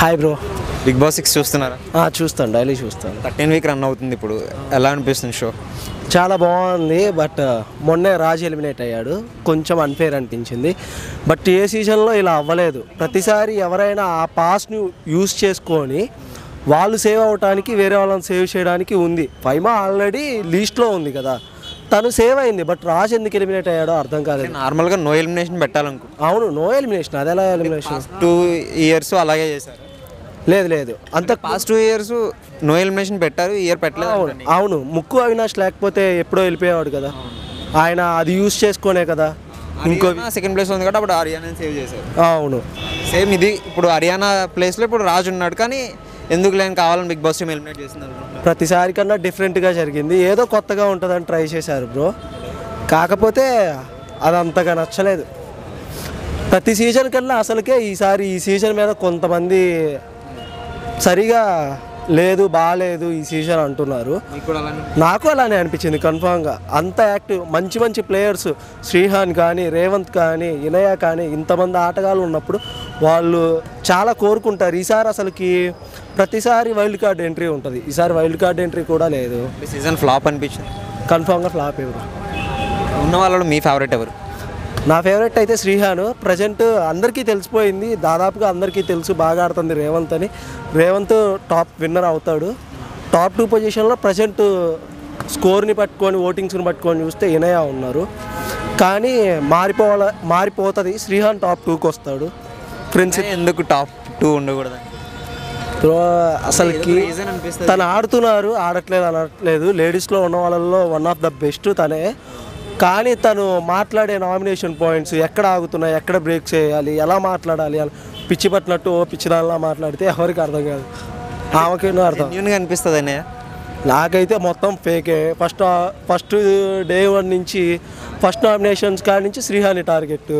Hi bro Bigg Boss six చూస్తున్నారా? చూస్తాను. Daily చూస్తాను. థర్టీన్ వీక్ రన్ అవుతుంది ఇప్పుడు. ఎలా అనిపిస్తుంది షో చాలా బాగుంది బట్ మొన్నే రాజు ఎలిమినేట్ అయ్యాడు. కొంచెం అన్ఫేర్ అనిపించింది. బట్ ఏ సీజన్లో ఇలా అవ్వలేదు. ప్రతిసారి ఎవరైనా ఆ పాస్ని యూస్ చేసుకొని వాళ్ళు సేవ్ అవడానికి వేరే వాళ్ళని సేవ్ చేయడానికి ఉంది. ఫైమా ఆల్రెడీ లీస్ట్లో ఉంది కదా. తను సేవ్ అయింది బట్ రాజు ఎందుకు ఎలిమినేట్ అయ్యాడో అర్థం కాలేదు. నార్మల్గా నో ఎలిమినేషన్ పెట్టాలనుకో అవును నో ఎలిమినేషన్ అది ఎలా ఎలిమినేషన్ టూ ఇయర్స్ అలాగే చేశారు. లేదు లేదు. అంత past two years no elimination పెట్టారు ఇయర్ పెట్టలేదు అవును అవును. ముక్కు అవినాష్ లేకపోతే ఎప్పుడో వెళ్ళిపోయేవాడు కదా. ఆయన అది యూస్ చేసుకోనే కదా. ఇంకో సెకండ్ ప్లేస్ ఉంది కాబట్టి అప్పుడు హర్యానా సేవ్ చేశారు. అవును. సేమ్ ఇది ఇప్పుడు హర్యానా ప్లేస్లో ఇప్పుడు రాజు ఉన్నాడు కానీ ఎందుకు లేని కావాలని బిగ్ బాస్ ఎలిమినేట్ చేసింది అనుకుంటున్నారు. ప్రతిసారి కన్నా డిఫరెంట్గా జరిగింది. ఏదో కొత్తగా ఉంటుందని ట్రై చేశారు బ్రో కాకపోతే అది అంతగా నచ్చలేదు. ప్రతి సీజన్ కన్నా అసలుకే ఈసారి ఈ సీజన్ మీద కొంతమంది సరిగా లేదు బాగాలేదు ఈ సీజన్ అంటున్నారు. నాకు అలానే అనిపించింది కన్ఫామ్గా అంత యాక్టివ్ మంచి మంచి ప్లేయర్స్ శ్రీహాన్ కానీ రేవంత్ కానీ ఇనయ కానీ ఇంతమంది ఆటగాళ్ళు ఉన్నప్పుడు వాళ్ళు చాలా కోరుకుంటారు. ఈసారి అసలుకి ప్రతిసారి వైల్డ్ కార్డ్ ఎంట్రీ ఉంటుంది. ఈసారి వైల్డ్ కార్డ్ ఎంట్రీ కూడా లేదు. సీజన్ ఫ్లాప్ అనిపించింది. కన్ఫామ్గా ఫ్లాప్ ఎవరు ఉన్న వాళ్ళలో మీ ఫేవరెట్ ఎవరు? నా ఫేవరెట్ అయితే శ్రీహాను. ప్రజెంట్ అందరికీ తెలిసిపోయింది. దాదాపుగా అందరికీ తెలుసు బాగా ఆడుతుంది రేవంత్ అని. రేవంత్ టాప్ విన్నర్ అవుతాడు. టాప్ టూ పొజిషన్లో ప్రజెంట్ స్కోర్ని పట్టుకొని ఓటింగ్స్ని పట్టుకొని చూస్తే ఇనయ ఉన్నారు. కానీ మారిపోవాల మారిపోతుంది. శ్రీహాన్ టాప్ టూకి వస్తాడు. ఫ్రెండ్స్ ఎందుకు టాప్ టూ ఉండకూడదు అసలుకి తను ఆడుతున్నారు ఆడట్లేదు అనట్లేదు. లేడీస్లో ఉన్న వాళ్ళల్లో వన్ ఆఫ్ ద బెస్ట్ తనే. కానీ తను మాట్లాడే నామినేషన్ పాయింట్స్ ఎక్కడ ఆగుతున్నాయి ఎక్కడ బ్రేక్ చేయాలి ఎలా మాట్లాడాలి అని పిచ్చి పట్టినట్టు ఓ పిచ్చి దానిలా మాట్లాడితే ఎవరికి అర్థం కాదు. ఆమెకేనో అర్థం? న్యూన్గా అనిపిస్తుంది అన్నయ్య? నాకైతే మొత్తం ఫేకే ఫస్ట్ ఫస్ట్ డే వన్ నుంచి ఫస్ట్ నామినేషన్స్ కాడి నుంచి శ్రీహాని టార్గెట్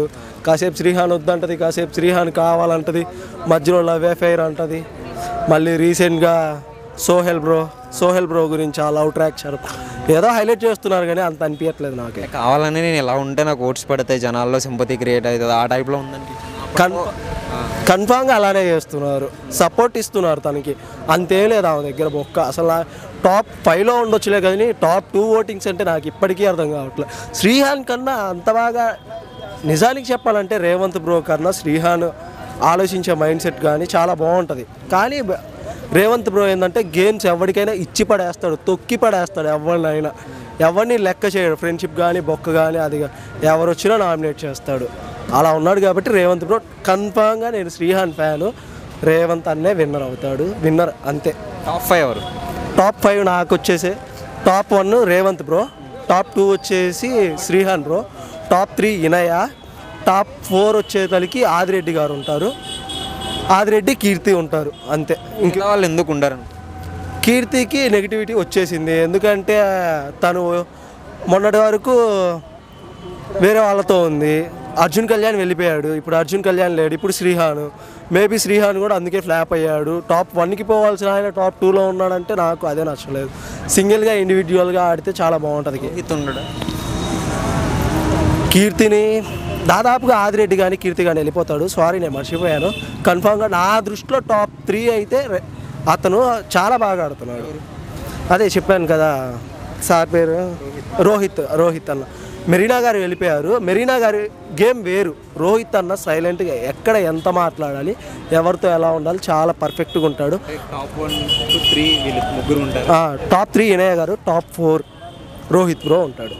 కాసేపు శ్రీహాన్ వద్దంటది కాసేపు శ్రీహాన్ కావాలంటది మధ్యలో లవ్ అఫైర్ అంటది. మళ్ళీ రీసెంట్గా సోహెల్ బ్రో సోహెల్ బ్రో గురించి ఆ లవ్ ట్రాక్ ఏదో హైలైట్ చేస్తున్నారు కానీ అంత అనిపించట్లేదు నాకే. కావాలని నేను ఇలా ఉంటే నాకు ఓట్స్ పడతాయి జనాల్లో సింపతి క్రియేట్ అవుతుంది. ఆ టైప్లో ఉందండి. కన్ కన్ఫామ్గా అలానే చేస్తున్నారు. సపోర్ట్ ఇస్తున్నారు తనకి. అంతేం లేదు ఆమె దగ్గర బొక్క. అసలు టాప్ ఫైవ్లో ఉండొచ్చులే కానీ టాప్ టూ ఓటింగ్స్ అంటే నాకు ఇప్పటికీ అర్థం కావట్లేదు శ్రీహాన్ కన్నా అంత బాగా నిజానికి చెప్పాలంటే రేవంత్ బ్రో కన్నా శ్రీహాన్ ఆలోచించే మైండ్ సెట్ కానీ చాలా బాగుంటుంది. కానీ రేవంత్ బ్రో ఏంటంటే గేమ్స్ ఎవరికైనా ఇచ్చి పడేస్తాడు తొక్కి పడేస్తాడు ఎవరినైనా. ఎవరిని లెక్క చేయడు ఫ్రెండ్షిప్ కానీ బొక్క కానీ అది ఎవరు వచ్చినా నామినేట్ చేస్తాడు. అలా ఉన్నాడు కాబట్టి రేవంత్ బ్రో కన్ఫామ్గా నేను శ్రీహాన్ ఫ్యాను రేవంత్ అన్నే విన్నర్ అవుతాడు. విన్నర్ అంతే. టాప్ ఫైవ్ ఎవరు? టాప్ ఫైవ్ నాకు వచ్చేసి top one Revanth bro top two వచ్చేసి Srihan bro top three Inaya top four వచ్చేతలకి Adireddy గారు ఉంటారు. ఆదిరెడ్డి కీర్తి ఉంటారు. అంతే. ఇంక వాళ్ళు ఎందుకు ఉండరు? కీర్తికి నెగిటివిటీ వచ్చేసింది. ఎందుకంటే తను మొన్నటి వరకు వేరే వాళ్ళతో ఉంది. అర్జున్ కళ్యాణ్ వెళ్ళిపోయాడు. ఇప్పుడు అర్జున్ కళ్యాణ్ లేడు. ఇప్పుడు శ్రీహాన్. మేబీ శ్రీహాన్ కూడా అందుకే ఫ్లాప్ అయ్యాడు. టాప్ వన్కి పోవాల్సిన ఆయన టాప్ టూలో ఉన్నాడంటే నాకు అదే నచ్చలేదు. సింగిల్గా ఇండివిజువల్గా ఆడితే చాలా బాగుంటుంది. ఉండడు? కీర్తిని దాదాపుగా ఆదిరెడ్డి కానీ కీర్తి కానీ వెళ్ళిపోతాడు. సారీ నేను మర్చిపోయాను. కన్ఫామ్గా నా దృష్టిలో టాప్ త్రీ అయితే అతను చాలా బాగా ఆడుతున్నాడు. అదే చెప్పాను కదా సార్ పేరు? రోహిత్ రోహిత్ అన్న. మెరీనా గారు వెళ్ళిపోయారు. మెరీనా గారి గేమ్ వేరు. రోహిత్ అన్న సైలెంట్గా ఎక్కడ ఎంత మాట్లాడాలి ఎవరితో ఎలా ఉండాలి చాలా పర్ఫెక్ట్గా ఉంటాడు. టాప్ వన్ త్రీ వీళ్ళు ముగ్గురు ఉంటారు. టాప్ త్రీ ఇనయ్య గారు టాప్ ఫోర్ రోహిత్ బ్రో ఉంటాడు.